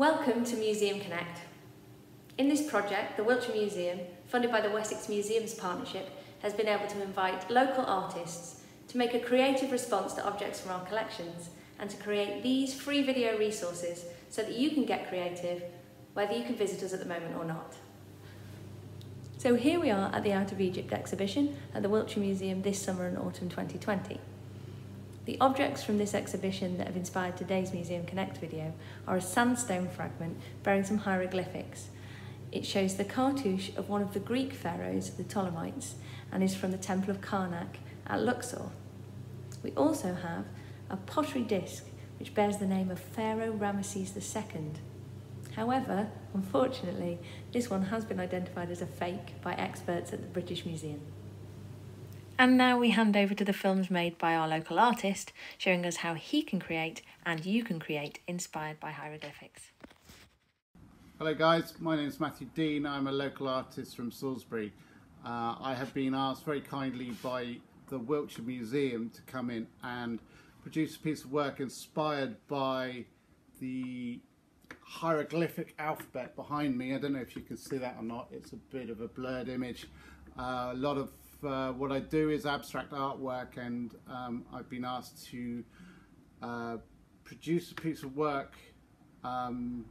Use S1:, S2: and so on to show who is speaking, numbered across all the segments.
S1: Welcome to Museum Connect. In this project, the Wiltshire Museum, funded by the Wessex Museums Partnership, has been able to invite local artists to make a creative response to objects from our collections and to create these free video resources so that you can get creative whether you can visit us at the moment or not. So here we are at the Out of Egypt exhibition at the Wiltshire Museum this summer and autumn 2020. The objects from this exhibition that have inspired today's Museum Connect video are a sandstone fragment bearing some hieroglyphics. It shows the cartouche of one of the Greek pharaohs, the Ptolemites, and is from the Temple of Karnak at Luxor. We also have a pottery disc which bears the name of Pharaoh Ramesses II. However, unfortunately, this one has been identified as a fake by experts at the British Museum. And now we hand over to the films made by our local artist, showing us how he can create and you can create inspired by hieroglyphics.
S2: Hello guys, my name is Matthew Dean. I'm a local artist from Salisbury. Uh, I have been asked very kindly by the Wiltshire Museum to come in and produce a piece of work inspired by the hieroglyphic alphabet behind me. I don't know if you can see that or not. It's a bit of a blurred image. Uh, a lot of uh, what I do is abstract artwork and um, I've been asked to uh, produce a piece of work um,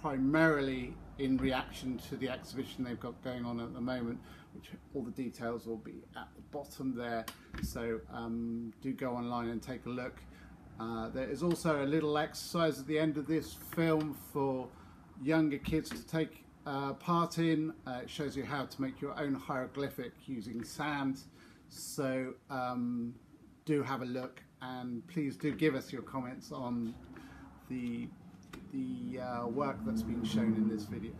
S2: primarily in reaction to the exhibition they've got going on at the moment which all the details will be at the bottom there. So um, do go online and take a look. Uh, there is also a little exercise at the end of this film for younger kids to take uh, part in. Uh, it shows you how to make your own hieroglyphic using sand. So um, do have a look and please do give us your comments on the, the uh, work that's been shown in this video.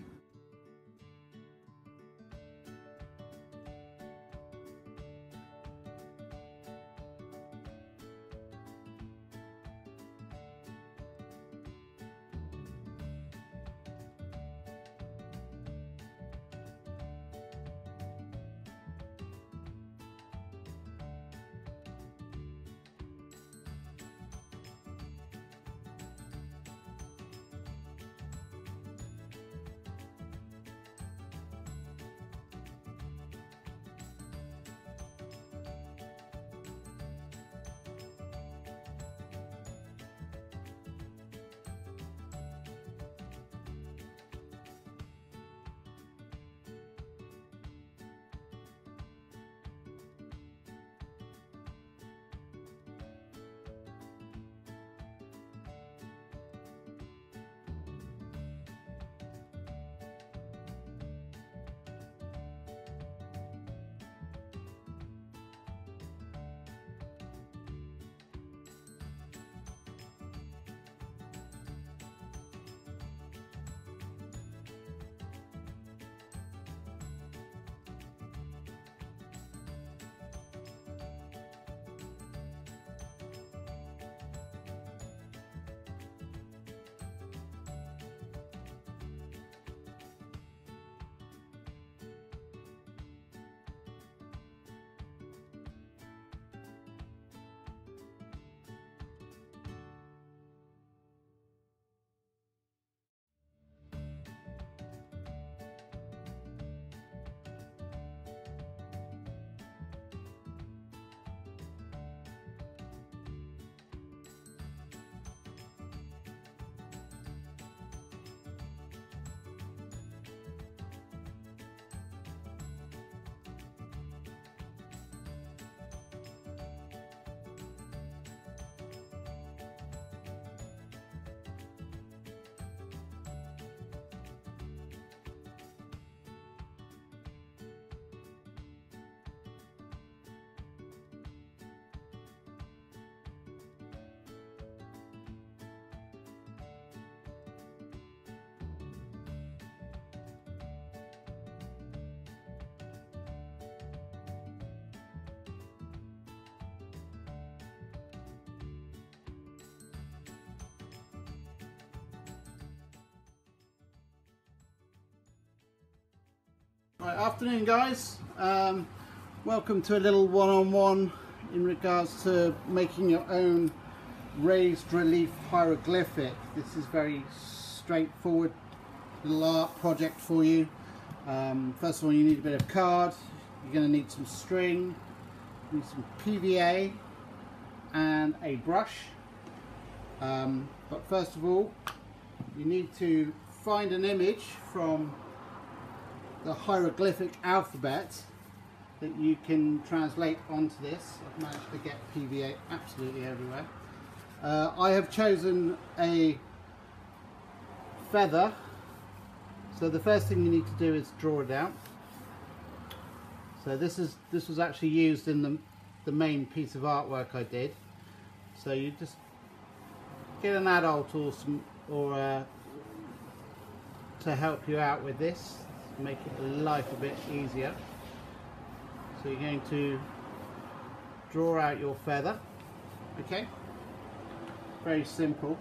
S2: Right, afternoon guys. Um, welcome to a little one-on-one -on -one in regards to making your own raised relief hieroglyphic. This is very straightforward little art project for you. Um, first of all, you need a bit of card. You're going to need some string, need some PVA, and a brush. Um, but first of all, you need to find an image from the hieroglyphic alphabet that you can translate onto this. I've managed to get PVA absolutely everywhere. Uh, I have chosen a feather. So the first thing you need to do is draw it out. So this is this was actually used in the, the main piece of artwork I did. So you just get an adult or some or uh, to help you out with this, make it life a bit easier. So you're going to draw out your feather, okay? Very simple.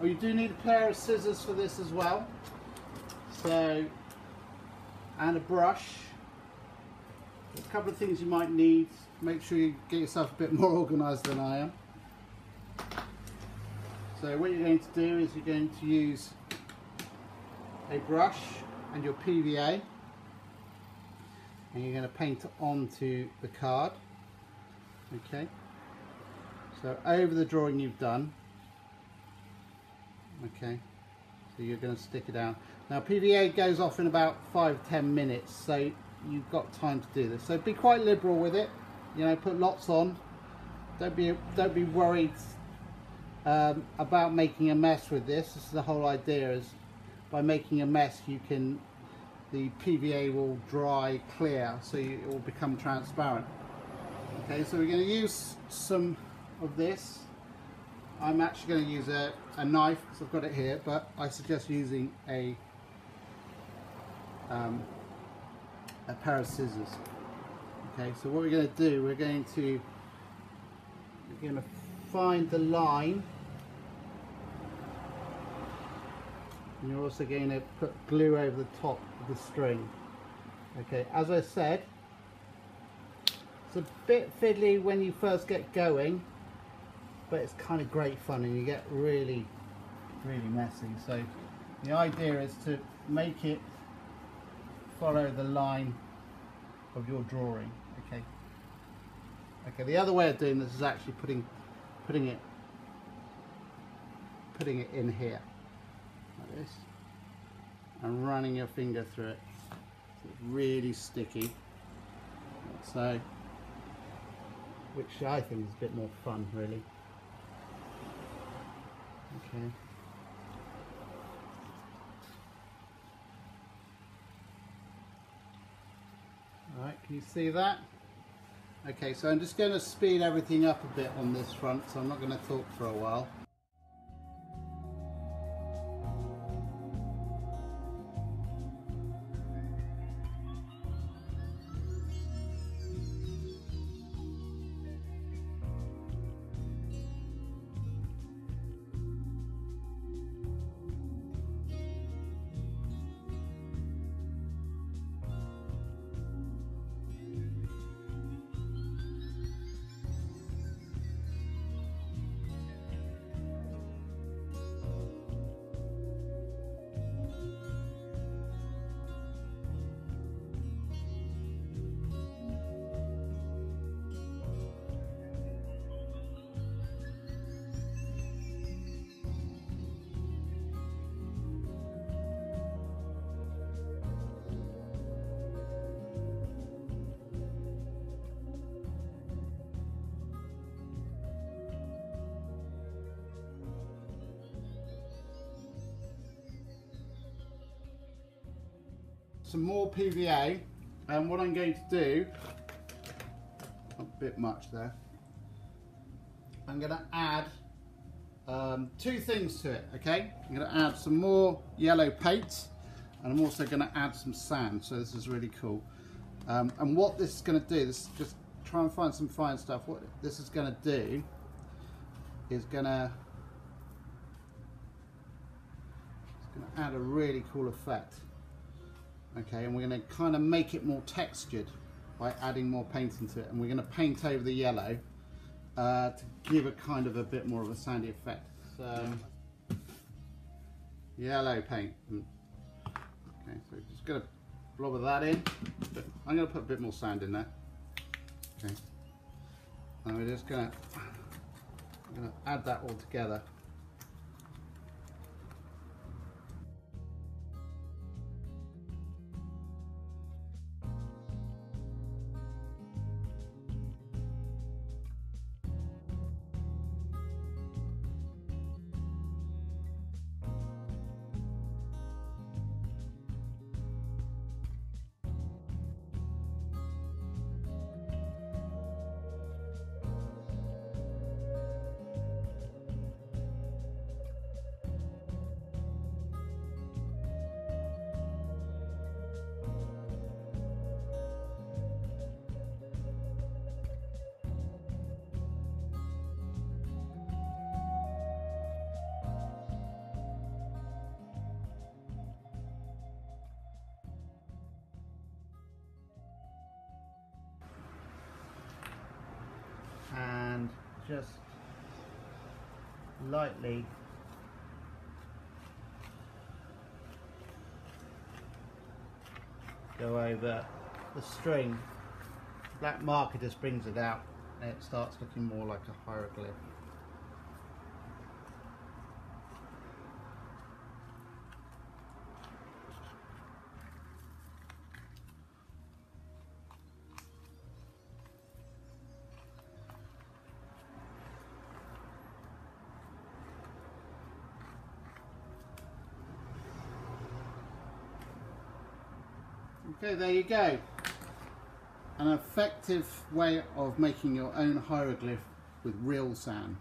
S2: Oh, you do need a pair of scissors for this as well. So, and a brush. A couple of things you might need. Make sure you get yourself a bit more organised than I am. So what you're going to do is you're going to use a brush and your PVA and you're going to paint onto the card. Okay. So over the drawing you've done. Okay. So you're going to stick it out now PVA goes off in about five ten minutes so you've got time to do this. So be quite liberal with it. You know put lots on. Don't be don't be worried um, about making a mess with this. This is the whole idea is by making a mess you can the PVA will dry clear so you, it will become transparent. Okay so we're going to use some of this. I'm actually going to use a, a knife because I've got it here but I suggest using a um, a pair of scissors. Okay so what we're going to do we're going to we're going to find the line and you're also going to put glue over the top of the string. Okay as I said it's a bit fiddly when you first get going but it's kind of great fun and you get really really messy. So the idea is to make it follow the line of your drawing okay? Okay the other way of doing this is actually putting putting it putting it in here like this and running your finger through it. So it's really sticky. So, which I think is a bit more fun really. Okay. Alright, can you see that? Okay, so I'm just going to speed everything up a bit on this front, so I'm not going to talk for a while. Some more PVA and what I'm going to do, a bit much there, I'm going to add um, two things to it, okay? I'm going to add some more yellow paint and I'm also going to add some sand, so this is really cool. Um, and what this is going to do, this is just try and find some fine stuff, what this is going to do is going to add a really cool effect okay and we're going to kind of make it more textured by adding more paint into it and we're going to paint over the yellow uh, to give a kind of a bit more of a sandy effect so yellow paint. Mm. Okay, so just gonna blob of that in. I'm gonna put a bit more sand in there. Okay. And we're just gonna, gonna add that all together. Lightly go over the string. Black marker just brings it out and it starts looking more like a hieroglyph. Okay, there you go. An effective way of making your own hieroglyph with real sand.